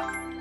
Bye.